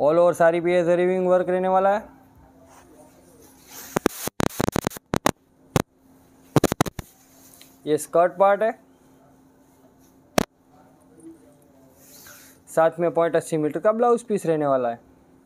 All over सारी पे रिविंग work रहने वाला है। ये स्कर्ट पार्ट है। साथ में पॉइंट अस्सी मीटर का ब्लाउज पीस रहने वाला है।